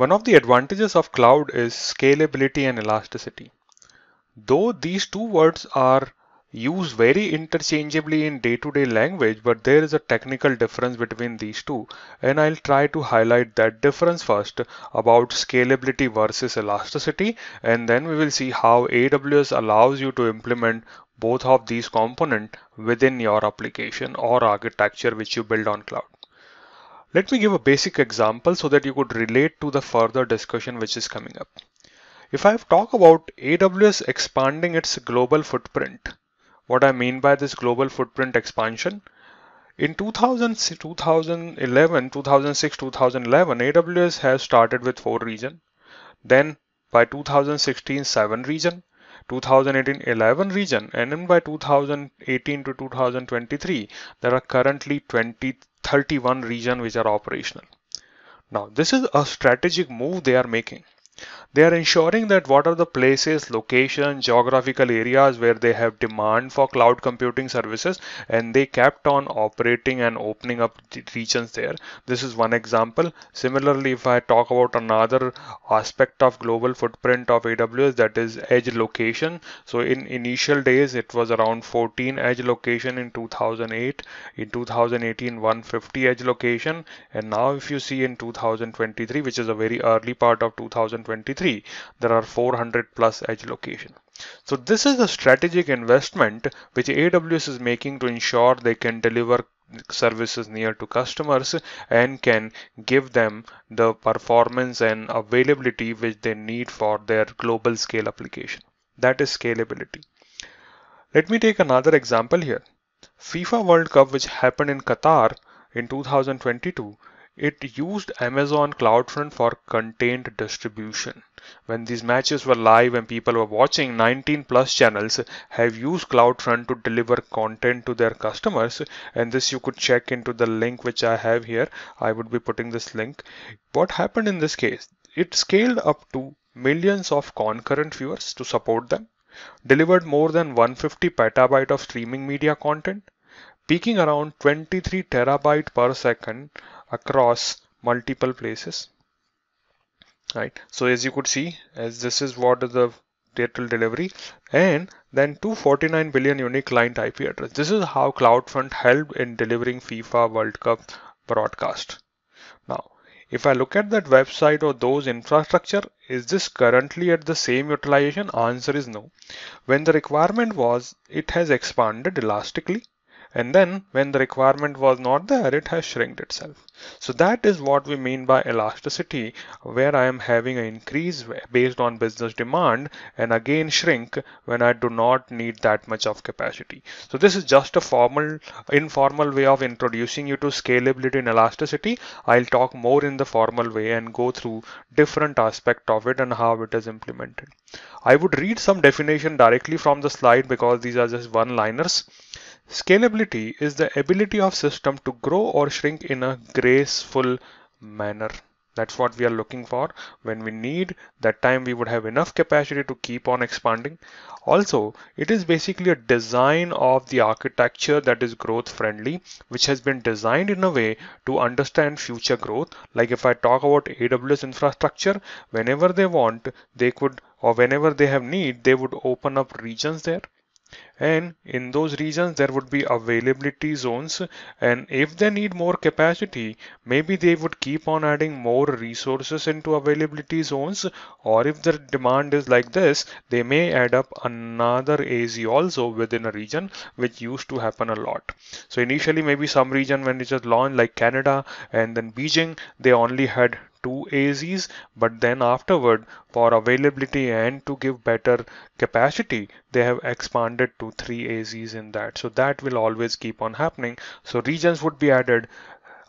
One of the advantages of cloud is scalability and elasticity. Though these two words are used very interchangeably in day-to-day -day language, but there is a technical difference between these two. And I'll try to highlight that difference first about scalability versus elasticity. And then we will see how AWS allows you to implement both of these components within your application or architecture which you build on cloud. Let me give a basic example so that you could relate to the further discussion which is coming up. If I talk about AWS expanding its global footprint, what I mean by this global footprint expansion, in 2000, 2011, 2006, 2011, AWS has started with four regions. Then by 2016, seven region, 2018, 11 region, and then by 2018 to 2023, there are currently 20, 31 region which are operational. Now, this is a strategic move they are making. They are ensuring that what are the places, location, geographical areas where they have demand for cloud computing services and they kept on operating and opening up regions there. This is one example. Similarly, if I talk about another aspect of global footprint of AWS that is edge location. So in initial days, it was around 14 edge location in 2008. In 2018, 150 edge location. And now if you see in 2023, which is a very early part of 2023, 2023, there are 400 plus edge location. So this is a strategic investment which AWS is making to ensure they can deliver services near to customers and can give them the performance and availability which they need for their global scale application. That is scalability. Let me take another example here. FIFA World Cup which happened in Qatar in 2022 it used Amazon CloudFront for content distribution. When these matches were live and people were watching, 19 plus channels have used CloudFront to deliver content to their customers. And this you could check into the link which I have here. I would be putting this link. What happened in this case? It scaled up to millions of concurrent viewers to support them, delivered more than 150 petabyte of streaming media content, peaking around 23 terabyte per second across multiple places right so as you could see as this is what is the total delivery and then 249 billion unique client IP address. This is how CloudFront helped in delivering FIFA World Cup broadcast. Now, if I look at that website or those infrastructure, is this currently at the same utilization? Answer is no. When the requirement was, it has expanded elastically and then when the requirement was not there it has shrinked itself. So that is what we mean by elasticity where I am having an increase based on business demand and again shrink when I do not need that much of capacity. So this is just a formal informal way of introducing you to scalability and elasticity. I'll talk more in the formal way and go through different aspect of it and how it is implemented. I would read some definition directly from the slide because these are just one liners Scalability is the ability of system to grow or shrink in a graceful manner. That's what we are looking for. When we need that time, we would have enough capacity to keep on expanding. Also, it is basically a design of the architecture that is growth friendly, which has been designed in a way to understand future growth. Like if I talk about AWS infrastructure, whenever they want, they could, or whenever they have need, they would open up regions there and in those regions there would be availability zones. And if they need more capacity maybe they would keep on adding more resources into availability zones. Or if the demand is like this they may add up another AZ also within a region which used to happen a lot. So initially maybe some region when it just launched like Canada and then Beijing they only had two AZs, but then afterward, for availability and to give better capacity, they have expanded to three AZs in that. So that will always keep on happening. So regions would be added,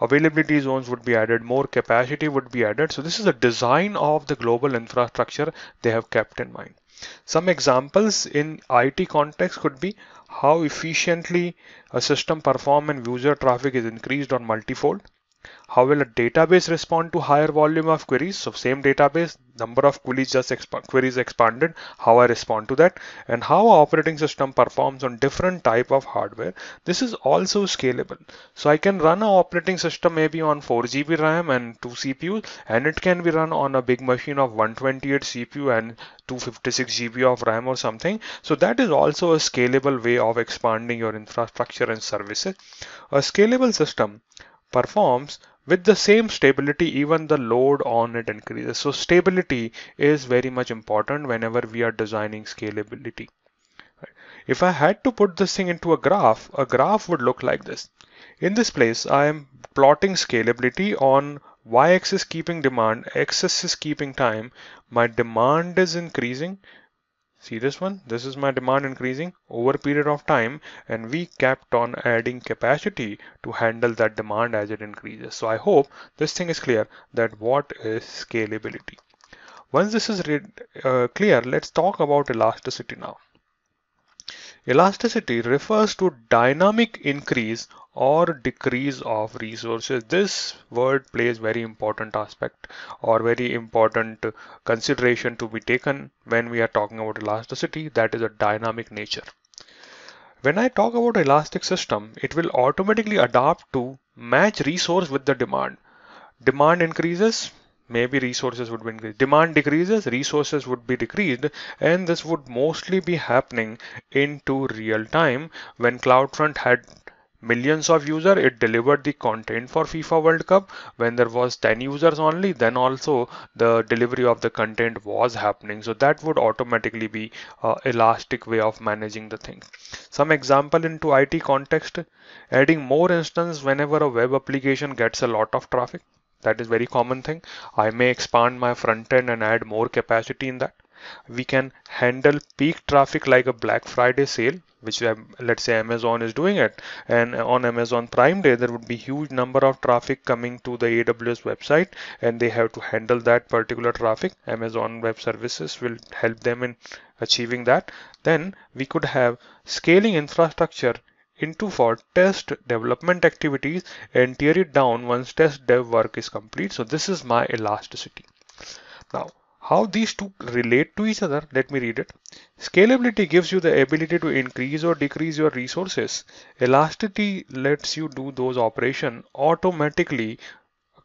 availability zones would be added, more capacity would be added. So this is a design of the global infrastructure they have kept in mind. Some examples in IT context could be how efficiently a system perform and user traffic is increased on multifold How will a database respond to higher volume of queries? So same database, number of queries just exp queries expanded, how I respond to that and how operating system performs on different type of hardware. This is also scalable. So I can run an operating system maybe on 4 GB RAM and 2 CPUs and it can be run on a big machine of 128 CPU and 256 GB of RAM or something. So that is also a scalable way of expanding your infrastructure and services. A scalable system performs with the same stability even the load on it increases. So stability is very much important whenever we are designing scalability. If I had to put this thing into a graph a graph would look like this. In this place I am plotting scalability on y-axis keeping demand x-axis keeping time. My demand is increasing See this one? This is my demand increasing over a period of time and we kept on adding capacity to handle that demand as it increases. So I hope this thing is clear that what is scalability. Once this is uh, clear, let's talk about elasticity now. Elasticity refers to dynamic increase or decrease of resources. This word plays very important aspect or very important consideration to be taken when we are talking about elasticity that is a dynamic nature. When I talk about elastic system, it will automatically adapt to match resource with the demand. Demand increases, maybe resources would be increased. Demand decreases, resources would be decreased, and this would mostly be happening into real time. When CloudFront had millions of users it delivered the content for FIFA World Cup. When there was 10 users only then also the delivery of the content was happening. So that would automatically be a elastic way of managing the thing. Some example into IT context. Adding more instance whenever a web application gets a lot of traffic that is very common thing. I may expand my front end and add more capacity in that. We can handle peak traffic like a Black Friday sale which uh, let's say Amazon is doing it. And uh, on Amazon Prime Day there would be huge number of traffic coming to the AWS website and they have to handle that particular traffic. Amazon Web Services will help them in achieving that. Then we could have scaling infrastructure into for test development activities and tear it down once test dev work is complete so this is my elasticity now how these two relate to each other, let me read it. Scalability gives you the ability to increase or decrease your resources. Elasticity lets you do those operations automatically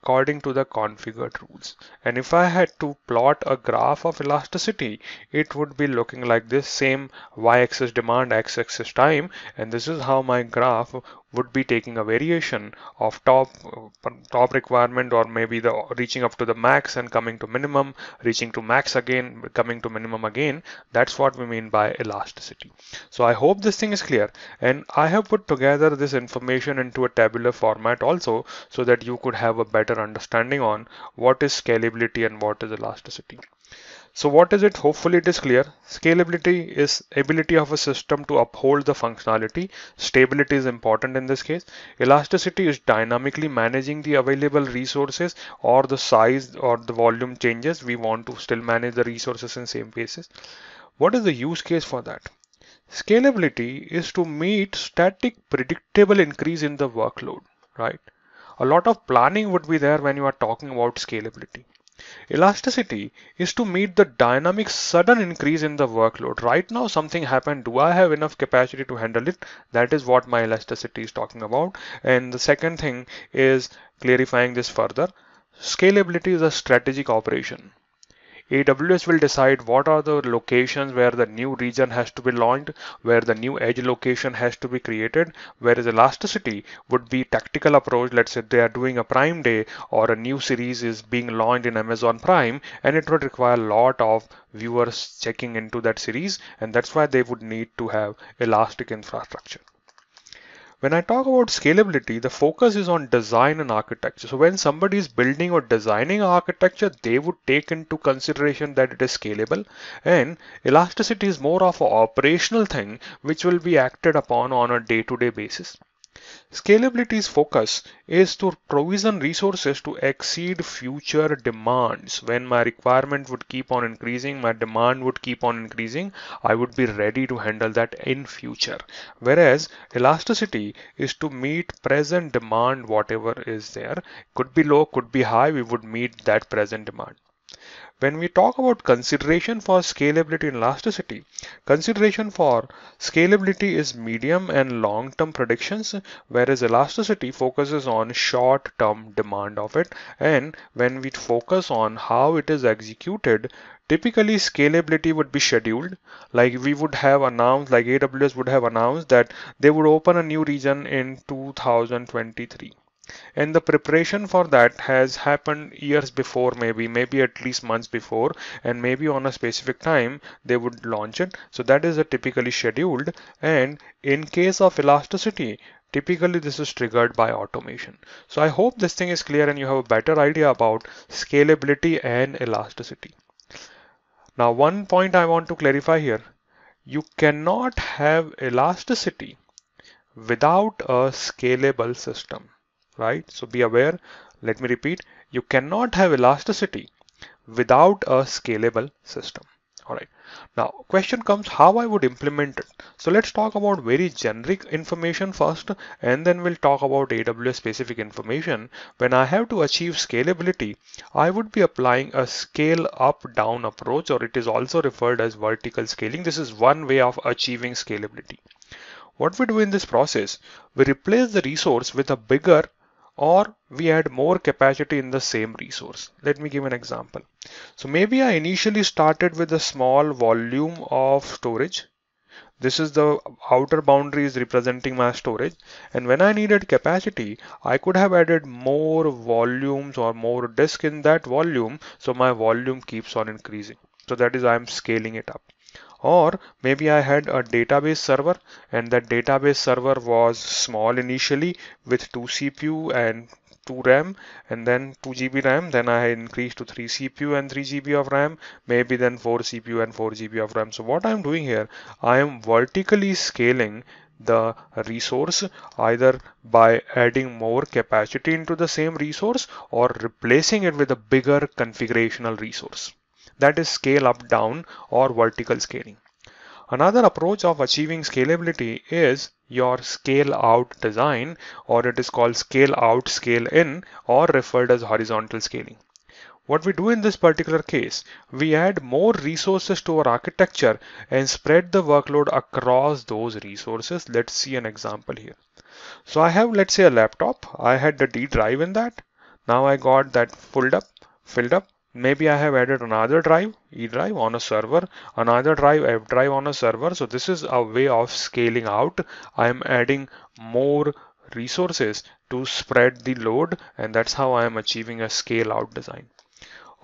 according to the configured rules. And if I had to plot a graph of elasticity, it would be looking like this same y-axis demand, x-axis time. And this is how my graph would be taking a variation of top uh, top requirement or maybe the reaching up to the max and coming to minimum reaching to max again coming to minimum again. That's what we mean by elasticity. So i hope this thing is clear. And i have put together this information into a tabular format also so that you could have a better understanding on what is scalability and what is elasticity so what is it? Hopefully it is clear. Scalability is ability of a system to uphold the functionality. Stability is important in this case. Elasticity is dynamically managing the available resources or the size or the volume changes. We want to still manage the resources in same basis. What is the use case for that? Scalability is to meet static predictable increase in the workload, right? A lot of planning would be there when you are talking about scalability. Elasticity is to meet the dynamic sudden increase in the workload. Right now something happened. Do I have enough capacity to handle it? That is what my elasticity is talking about. And the second thing is clarifying this further. Scalability is a strategic operation. AWS will decide what are the locations where the new region has to be launched, where the new edge location has to be created, whereas elasticity would be tactical approach. Let's say they are doing a prime day or a new series is being launched in Amazon Prime and it would require a lot of viewers checking into that series and that's why they would need to have elastic infrastructure. When I talk about scalability, the focus is on design and architecture. So when somebody is building or designing architecture, they would take into consideration that it is scalable and elasticity is more of an operational thing which will be acted upon on a day-to-day -day basis. Scalability's focus is to provision resources to exceed future demands. When my requirement would keep on increasing, my demand would keep on increasing, I would be ready to handle that in future. Whereas elasticity is to meet present demand, whatever is there. Could be low, could be high, we would meet that present demand. When we talk about consideration for scalability and elasticity, consideration for scalability is medium and long-term predictions, whereas elasticity focuses on short-term demand of it. And when we focus on how it is executed, typically scalability would be scheduled like we would have announced like aws would have announced that they would open a new region in 2023 and the preparation for that has happened years before maybe maybe at least months before and maybe on a specific time they would launch it. So that is a typically scheduled and in case of elasticity typically this is triggered by automation. So i hope this thing is clear and you have a better idea about scalability and elasticity. Now one point i want to clarify here. You cannot have elasticity without a scalable system right? So be aware. Let me repeat. You cannot have elasticity without a scalable system. All right. Now, question comes how I would implement it. So let's talk about very generic information first, and then we'll talk about AWS specific information. When I have to achieve scalability, I would be applying a scale up down approach, or it is also referred as vertical scaling. This is one way of achieving scalability. What we do in this process, we replace the resource with a bigger or we add more capacity in the same resource. Let me give an example. So maybe I initially started with a small volume of storage. This is the outer boundaries representing my storage. And when I needed capacity, I could have added more volumes or more disk in that volume. So my volume keeps on increasing. So that is I'm scaling it up or maybe I had a database server and that database server was small initially with 2 CPU and 2 RAM and then 2 GB RAM. Then I increased to 3 CPU and 3 GB of RAM maybe then 4 CPU and 4 GB of RAM. So what I'm doing here I am vertically scaling the resource either by adding more capacity into the same resource or replacing it with a bigger configurational resource that is scale up down or vertical scaling. Another approach of achieving scalability is your scale out design or it is called scale out scale in or referred as horizontal scaling. What we do in this particular case, we add more resources to our architecture and spread the workload across those resources. Let's see an example here. So I have, let's say a laptop. I had the D drive in that. Now I got that filled up, filled up. Maybe I have added another drive, E drive on a server, another drive, F drive on a server. So this is a way of scaling out. I am adding more resources to spread the load and that's how I am achieving a scale out design.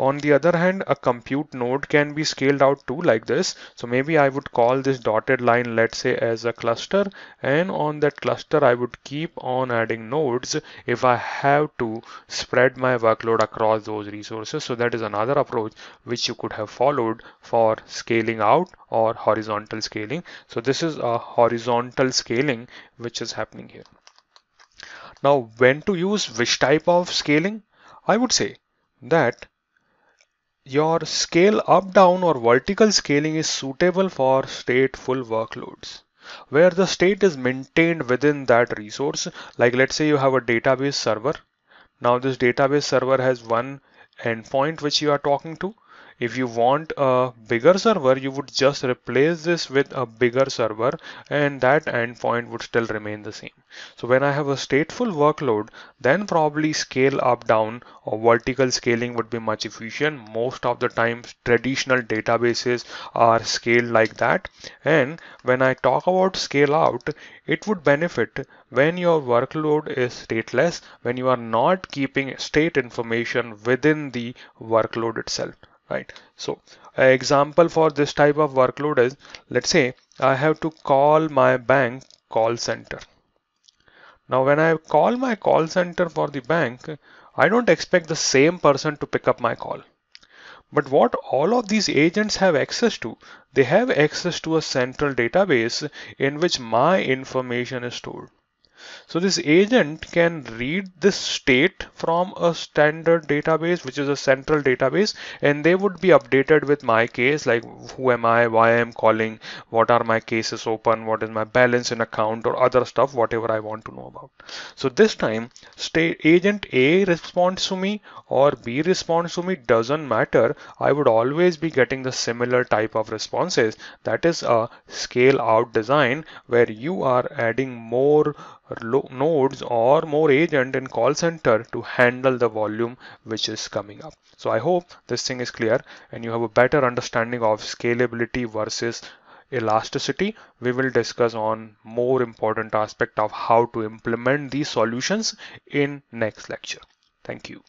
On the other hand, a compute node can be scaled out too like this. So maybe I would call this dotted line, let's say as a cluster. And on that cluster, I would keep on adding nodes if I have to spread my workload across those resources. So that is another approach which you could have followed for scaling out or horizontal scaling. So this is a horizontal scaling which is happening here. Now, when to use which type of scaling? I would say that your scale up down or vertical scaling is suitable for stateful workloads. Where the state is maintained within that resource like let's say you have a database server. Now this database server has one endpoint which you are talking to if you want a bigger server, you would just replace this with a bigger server and that endpoint would still remain the same. So when I have a stateful workload, then probably scale up down or vertical scaling would be much efficient. Most of the time traditional databases are scaled like that. And when I talk about scale out, it would benefit when your workload is stateless, when you are not keeping state information within the workload itself right? So example for this type of workload is let's say I have to call my bank call center. Now when I call my call center for the bank I don't expect the same person to pick up my call. But what all of these agents have access to they have access to a central database in which my information is stored So this agent can read this state from a standard database, which is a central database, and they would be updated with my case, like who am I, why I am calling, what are my cases open, what is my balance in account or other stuff, whatever I want to know about. So this time state agent A responds to me or B responds to me doesn't matter. I would always be getting the similar type of responses. That is a scale out design where you are adding more nodes or more agent in call center to handle the volume which is coming up. So I hope this thing is clear and you have a better understanding of scalability versus elasticity. We will discuss on more important aspect of how to implement these solutions in next lecture. Thank you.